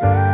Bye.